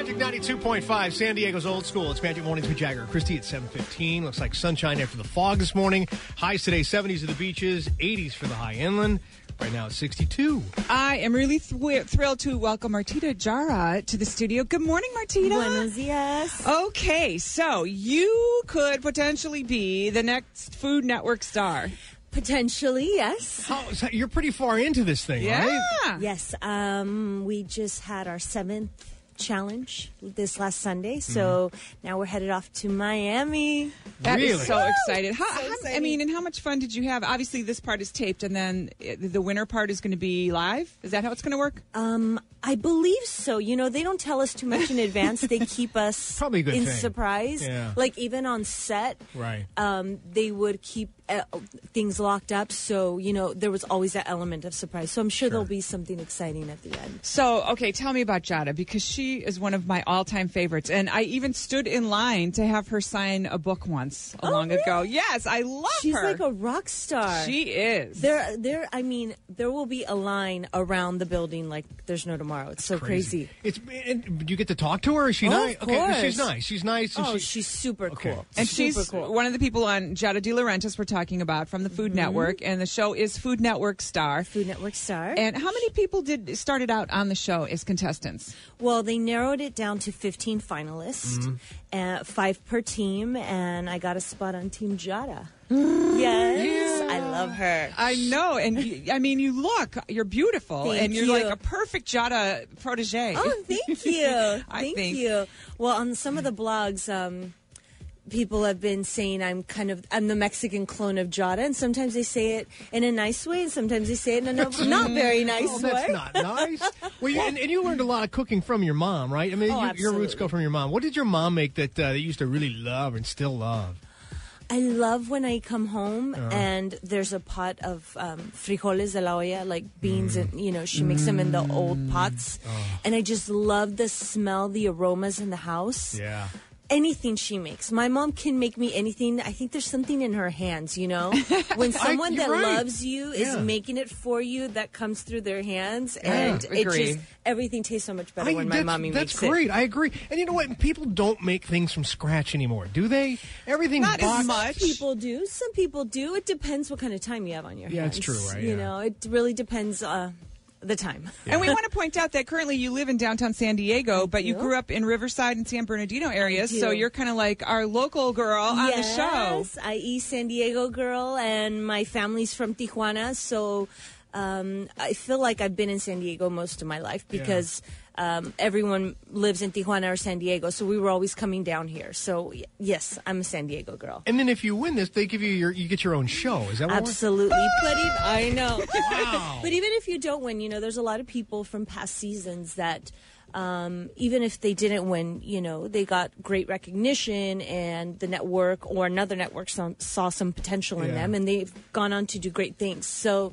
Magic 92.5, San Diego's old school. It's Magic Mornings with Jagger. Kristi at 7.15. Looks like sunshine after the fog this morning. Highs today, 70s at the beaches, 80s for the high inland. Right now it's 62. I am really thr- thrilled to welcome Martita Jara to the studio. Good morning, Martita. Buenos dias. Okay, so you could potentially be the next Food Network star. Potentially, yes. How, so you're pretty far into this thing, right? Yeah. Yes. Um, we just had our seventh challenge this last Sunday, so now we're headed off to Miami. That is Really? so Woo! excited. How, So how- I mean, and how much fun did you have? Obviously, this part is taped, and then uh, the winner part is going to be live. Is that how it's going to work? Um, I believe so. You know, they don't tell us too much in advance. They keep us Probably good in thing. surprise. Yeah. Like even on set, Right. um, they would keep Uh, things locked up. So you know, there was always that element of surprise. So I'm sure, there'll be something exciting at the end. So, okay, tell me about Giada because she is one of my all-time favorites, and I even stood in line to have her sign a book once Oh, long ago. Yes, I love She's her. She's like a rock star. she is. There, there. I mean, there will be a line around the building like there's no tomorrow. It's so crazy. It's and you get to talk to her. Is she Oh, nice? of Okay, she's nice. She's nice. and Oh, she- she's super Okay. cool. and super she's cool. one of the people on Giada De Laurentiis we're talking about from the Mm-hmm. Food Network, and the show is Food Network Star. Food Network star. And how many people did started out on the show as contestants? well, they narrowed it down to 15 finalists, Mm-hmm. uh, five per team, and I got a spot on Team Giada. yes, I love her. I know, and you, I mean, you look, you're beautiful, Thank and you're you. like a perfect Giada protege. Oh, thank you. I thank think- you. Well, on some of the blogs, um, people have been saying I'm kind of I'm the Mexican clone of Giada, and sometimes they say it in a nice way, and sometimes they say it in a no, not very nice Oh, way. that's not nice. Well, you, and, and you learned a lot of cooking from your mom, right? I mean, Oh, you, your roots go from your mom. What did your mom make that uh, you used to really love and still love? I love when I come home Uh-huh. and there's a pot of um, frijoles de la olla, like beans, Mm. and you know she makes them in the old pots, Oh. and I just love the smell, the aromas in the house. Yeah. Anything she makes, my mom can make me anything. I think there's something in her hands, you know. When someone you're that right. loves you is Yeah. making it for you, that comes through their hands, and it just everything tastes so much better I- when my that's, mommy that's makes it. That's great. I agree. And you know what? People don't make things from scratch anymore, do they? Everything Not as boxed. much. People do. Some people do. It depends what kind of time you have on your Yeah, hands. it's true, right? You Yeah. know, it really depends uh, the time. And we want to point out that currently you live in downtown San Diego, but you grew up in Riverside and San Bernardino areas, so you're kind of like our local girl on the show. Yes, I eat San Diego girl, and my family's from Tijuana, so um, I feel like I've been in San Diego most of my life because um, everyone lives in Tijuana or San Diego, so we were always coming down here. So yes, I'm a San Diego girl. And then if you win this, they give you your you get your own show. Is that what? Absolutely. But even, I know. Wow. but even if you don't win, you know, there's a lot of people from past seasons that um, even if they didn't win, you know, they got great recognition and the network or another network saw, saw some potential in Yeah. them and they've gone on to do great things. So,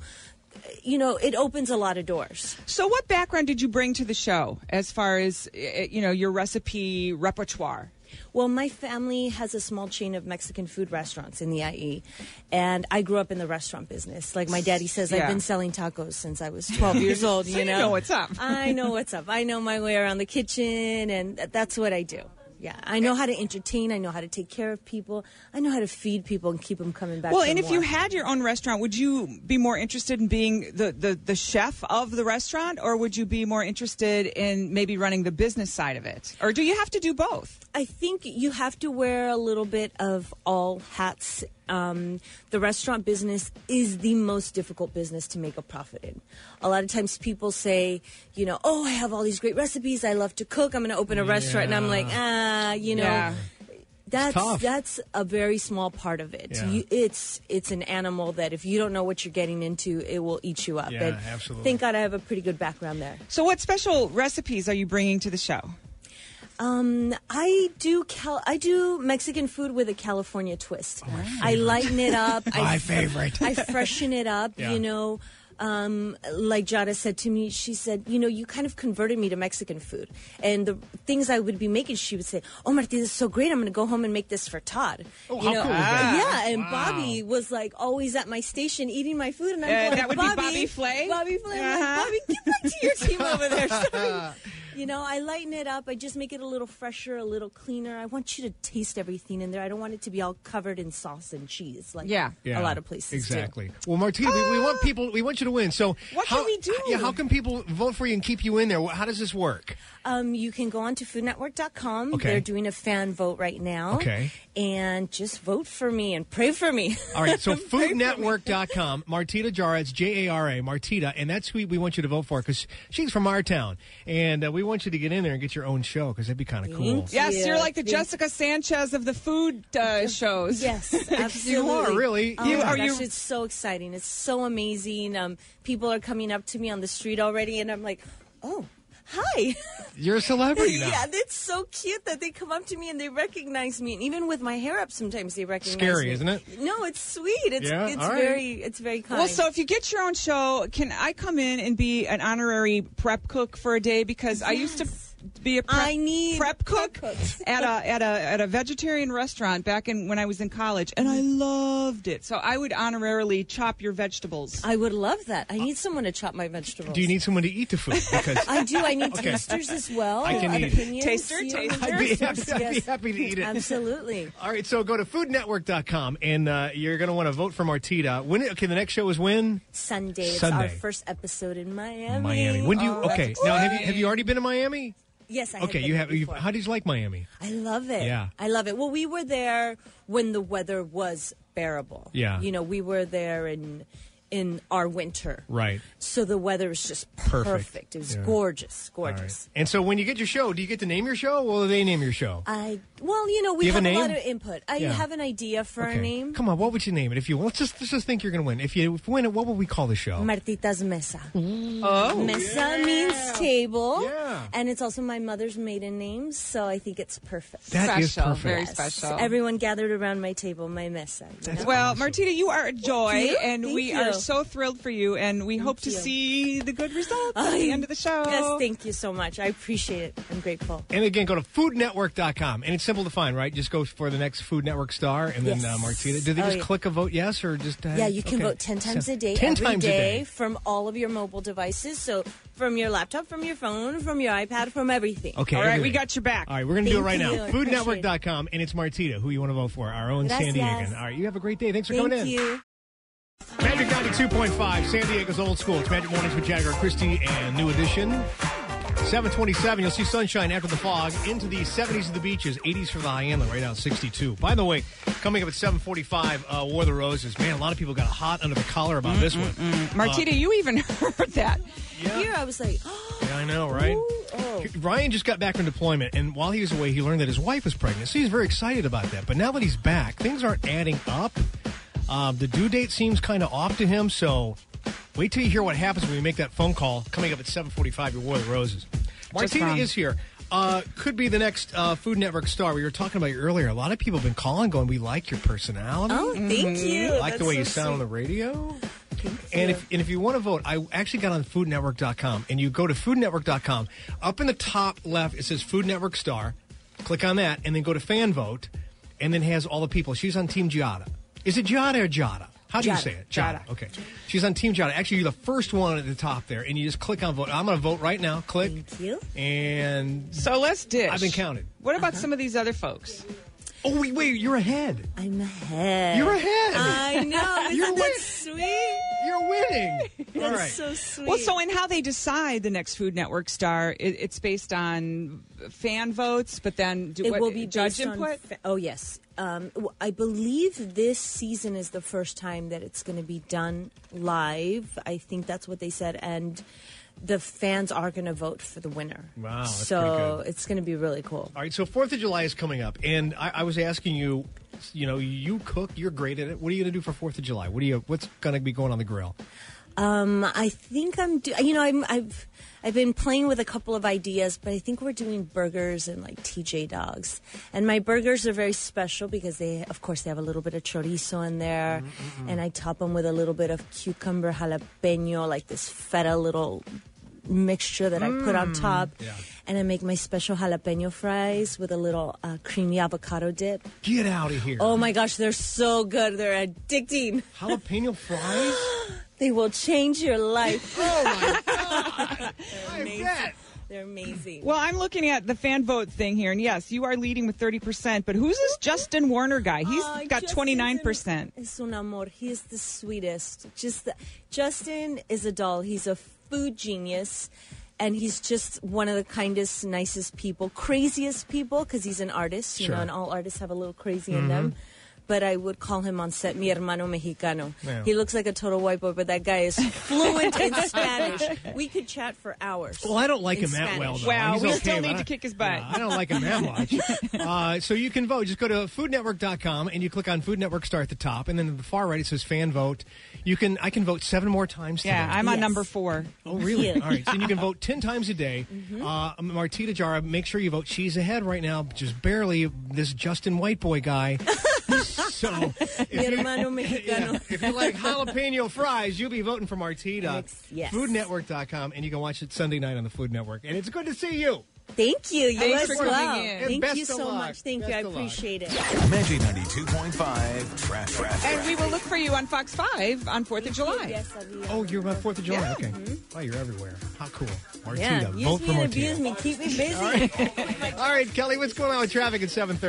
you know, it opens a lot of doors. So, what background did you bring to the show as far as eh, you know your recipe repertoire? Well, my family has a small chain of Mexican food restaurants in the IE, and I grew up in the restaurant business. Like my daddy says, Yeah. I've been selling tacos since I was 12 years old. So you you know, know what's up. I know what's up. I know my way around the kitchen, and that's what I do. Yeah, I know how to entertain. I know how to take care of people. I know how to feed people and keep them coming back. Well, and if you had your own restaurant, would you be more interested in being the, the, the chef of the restaurant, or would you be more interested in maybe running the business side of it? Or do you have to do both? I think you have to wear a little bit of all hats. Um, the restaurant business is the most difficult business to make a profit in. A lot of times people say, you know, oh, I have all these great recipes. I love to cook. I'm going to open a restaurant. And I'm like, ah, you know. Yeah. That's that's a very small part of it. Yeah. You, it's it's an animal that if you don't know what you're getting into, it will eat you up. Yeah, and absolutely. Thank God I have a pretty good background there. So, what special recipes are you bringing to the show? Um, I do cal- I do Mexican food with a California twist. I lighten it up. I My favorite. I freshen it up. Yeah. You know, um, like Giada said to me, she said, you know, you kind of converted me to Mexican food, and the things I would be making, she would say, "Oh, Marti, this is so great! I'm going to go home and make this for Todd." Oh, you know, cool yeah. And Wow. Bobby was like always at my station eating my food, and I'm Uh, going, that would be Bobby, Bobby Flay? Bobby Flay, I'm like, Uh-huh. Bobby, get You know, I lighten it up. I just make it a little fresher, a little cleaner. I want you to taste everything in there. I don't want it to be all covered in sauce and cheese like Yeah. a lot of places do. Exactly. Well, Martina, we, we want people. We want you to win. So What how, can we do? Yeah, how can people vote for you and keep you in there? How does this work? Um, you can go on to foodnetwork.com. Okay. They're doing a fan vote right now. Okay. And just vote for me and pray for me. All right, so foodnetwork.com, Martita Jara, it's J A R A, Martita, and that's who we want you to vote for because she's from our town. And uh, we want you to get in there and get your own show because that'd be kind of cool. Thank Yes, Yeah, you're like the thank- Jessica Sanchez of the food uh, shows. Yes, absolutely. are, really. Oh You- my are gosh, you- it's so exciting. It's so amazing. Um, people are coming up to me on the street already, and I'm like, oh, hi. You're a celebrity now. yeah, it's so cute that they come up to me and they recognize me. And even with my hair up, sometimes they recognize me. Scary, me. isn't it? No, it's sweet. It's Yeah? it's All right. very it's very kind. Well, so if you get your own show, can I come in and be an honorary prep cook for a day? Because I used to be a prep, I need prep cook prep at a at a at a vegetarian restaurant back in when I was in college, and I loved it. So I would honorarily chop your vegetables. I would love that. I need someone to chop my vegetables. Do you need someone to eat the food? Because I do. I need Okay. tasters as well. I can eat. opinions, Taster, you taster. I'd be, tasters, happy, I'd be happy to eat it. Absolutely. All right, so go to foodnetwork.com and uh, you're going to want to vote for Martita. When? Okay, the next show is when? Sunday. It's Sunday. our first episode in Miami. Miami. When do you? Oh, okay, now have you have you already been to Miami? Yes, I Okay, have you have. You, before. how do you like Miami? I love it. Yeah. I love it. Well, we were there when the weather was bearable. Yeah. You know, we were there in in our winter. Right. So the weather was just Perfect. perfect. It was Yeah. gorgeous, All right. gorgeous. And so when you get your show, do you get to name your show? Or will they name your show? I well, you know, we you have have, a a, lot of input. I Yeah. have an idea for okay. a name. Come on, what would you name it if you? Let's just let's just think you're going to win. If you if you win it, what would we call the show? Martita's Mesa. Oh, Mesa means table. Yeah. And it's also my mother's maiden name, so I think it's perfect. That is Special, perfect. very Yes. special. Everyone gathered around my table, my mesa. you know? Well, Awesome. Martina, you are a joy, Thank and Thank we you. are so thrilled for you, and we hope to you. see the good results at the end of the show. Yes, thank you so much. I appreciate it. I'm grateful. And again, go to foodnetwork.com. And it's simple to find, right? Just go for the next Food Network star and then Yes. uh, Martina. Do they Oh, just yeah. click a vote yes or just. Uh, Yeah, you can okay. vote 10 times So- a day, 10 every times a day day. from all of your mobile devices. So from your laptop, from your phone, from your iPad, from everything. Okay. All right, everything. we got your back. All right, we're going to do it right Thank now. you. I appreciate Foodnetwork.com, and it's Martita, who you want to vote for, our own San Gracias. Diegan. All right, you have a great day. Thanks for Thank coming in. you. Magic 92.5, San Diego's old school. It's Magic Mornings with Jagger Kristi and New Edition. 727, you'll see sunshine after the fog into the 70s of the beaches, 80s for the high end, right now 62. By the way, coming up at 745, uh, War of the Roses. Man, a lot of people got hot under the collar about this one. Martina, you even heard that. Yeah. Here I was like, oh, Yeah, I know, right? oh. Ryan just got back from deployment, and while he was away, he learned that his wife was pregnant. So he's very excited about that. But now that he's back, things aren't adding up. Um, the due date seems kind of off to him. So wait till you hear what happens when we make that phone call coming up at 7:45. Your War of the Roses. Martina is here. Uh, could be the next uh, Food Network star. We were talking about you earlier. A lot of people have been calling, going, "We like your personality. oh, thank you. like the way so you sound on the radio." And if, and if you want to vote, I actually got on foodnetwork.com and you go to foodnetwork.com. Up in the top left, it says Food Network Star. Click on that and then go to fan vote and then has all the people. She's on Team Giada. Is it Giada or Giada? How do you say it? Giada. Okay. She's on Team Giada. Actually, you're the first one at the top there and you just click on vote. I'm going to vote right now. Click. Thank you. And. So let's dish. I've been counted. What about uh-huh. some of these other folks? Oh, wait, wait, you're ahead. I'm ahead. You're ahead. I know. Isn't You're that win- sweet? You're winning. That's all right. so sweet. Well, so in how they decide the next Food Network star, it, it's based on fan votes, but then do, it what, will be judge based on input. fa- oh yes, um, w- I believe this season is the first time that it's going to be done live. I think that's what they said, and the fans are going to vote for the winner. Wow, that's so good. it's going to be really cool. All right, so Fourth of July is coming up, and I, I was asking you, you know, you cook, you're great at it. What are you going to do for Fourth of July? What do you? What's going to be going on the grill? Um, I think I'm. Do- you know, I'm. I've. I've been playing with a couple of ideas, but I think we're doing burgers and like TJ dogs. And my burgers are very special because they, of course, they have a little bit of chorizo in there, and I top them with a little bit of cucumber jalapeno, like this feta little mixture that I put on top. Yeah. And I make my special jalapeno fries with a little uh, creamy avocado dip. Get out of here! Oh my gosh, they're so good. They're addicting. jalapeno fries. They will change your life. Oh my god! I bet. They're amazing. Well, I'm looking at the fan vote thing here, and yes, you are leading with 30%. But who's this Justin Warner guy? He's Uh, got Justin's 29%. an- Es un amor. He is the sweetest. Just the, Justin is a doll. He's a food genius, and he's just one of the kindest, nicest people, craziest people because he's an artist. You Sure. know, and all artists have a little crazy in them. Mm-hmm. But I would call him on set mi hermano mexicano. Yeah. He looks like a total white boy, but that guy is fluent in Spanish. We could chat for hours. Well, I don't like in him that well, though. Wow, He's we okay, still need I- to kick his butt. Yeah, I don't like him that much. uh, so you can vote. Just go to foodnetwork.com and you click on Food Network Star at the top, and then at the far right it says fan vote. You can I can vote seven more times. Yeah, today. I'm on Yes. number four. Oh, really? Yeah. All right. So you can vote 10 times a day. Mm-hmm. Uh, Martita Jara, make sure you vote. She's ahead right now, just barely. This Justin White Boy guy. so Mi if you, hermano mexicano. yeah, if you like jalapeno fries, you'll be voting for Martita. Yes, yes. Foodnetwork.com, and you can watch it Sunday night on the Food Network. And it's good to see you. Thank you. You Thanks as well. Thank you so luck. much. Thank Best you. I of luck. appreciate it. Magic 92.5 Traffic. And we will look for you on Fox 5 on 4th of July. Yes, I'll be, Oh, you're about 4th of July? Yeah. Okay. Mm-hmm. Oh, you're everywhere. How cool. Martita. yeah. Vote Use for me and abuse me. Keep me busy. All right, Kelly, what's going on with traffic at 7.30?